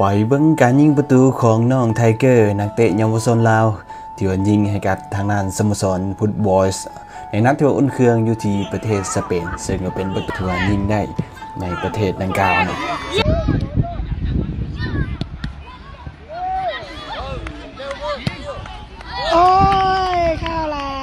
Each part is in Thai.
ปล่อยเบิ้งการยิงประตูของน้องไทเกอร์นักเตะเยาวชนลาวที่วันยิงให้กับทางด้านสโมสรฟุตบอลในนัดที่ว่าอุ่นเครื่องอยู่ที่ประเทศสเปน ซึ่งก็เป็นประตูที่ยิงได้ในประเทศดังกล่าวนะ โอ้ย เข้าแล้ว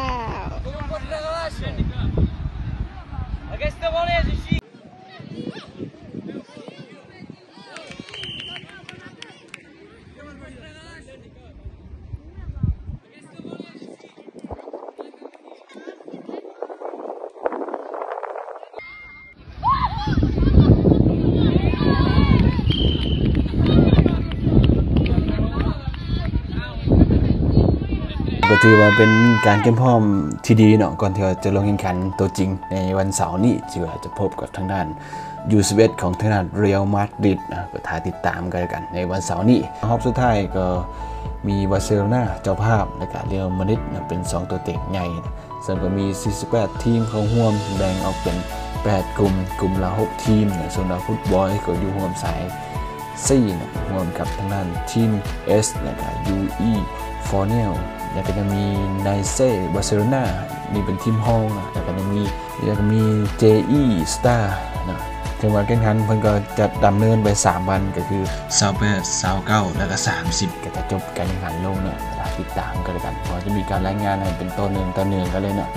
ก็ถือว่าเป็นการเตรียมพร้อมที่ดีเนาะก่อนที่เราจะลงแข่งขันตัวจริงในวันเสาร์นี้ที่ว่าจะพบกับทางด้านยูสเวตของทางด้านเรอัลมาดริดนะก็ท้าติดตามกันกัน ในวันเสาร์นี้รอบสุดท้ายก็มีบาร์เซโลนาเจ้าภาพและก็เรอัลมาดริดเป็น 2 ตัวเต็งใหญ่ ซึ่งก็มี 48 ทีมเข้าร่วมแบ่งออกเป็น 8 กลุ่ม กลุ่มละ 6 ทีมนะส่วนดาวฟุตบอลก็อยู่ร่วมสายซีนะรวมกับทางด้านทีม S แล้วก็ UE f o r n e l แล้วก็จะมีไนเซ่บาร์เซโลนานี่เป็นทีมห้องนะแล้วก็จะมีแล้วก็มี JE Star นะถึงวันแข่งขันเพิ่นก็จะดำเนินไป 3 วันก็คือ28 29แล้วก็ 30 ก็จะจบการแข่งขันลงเนี่ยติดตามกันเลยกันเพราะจะมีการรายงานให้เป็นต้นเนืองต่อเนื่องกันเลยเนาะ